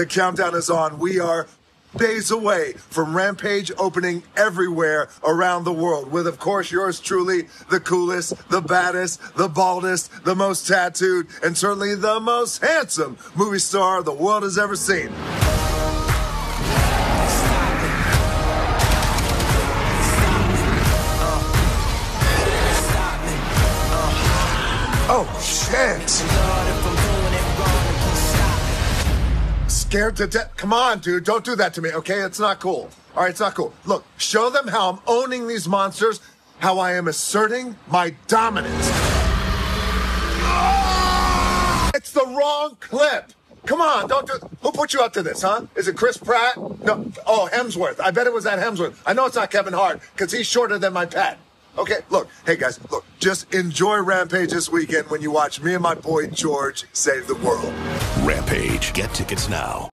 the countdown is on. We are days away from Rampage opening everywhere around the world, with, of course, yours truly, the coolest, the baddest, the baldest, the most tattooed, and certainly the most handsome movie star the world has ever seen. Oh, shit. Scared to death. Come on, dude. Don't do that to me, okay? It's not cool. All right, it's not cool. Look, show them how I'm owning these monsters, how I am asserting my dominance. It's the wrong clip. Come on, don't do. Who put you up to this, huh? Is it Chris Pratt? No. Oh, Hemsworth. I bet it was that Hemsworth. I know it's not Kevin Hart because he's shorter than my pet. Okay, look, hey guys, look, just enjoy Rampage this weekend when you watch me and my boy George save the world. Rampage. Get tickets now.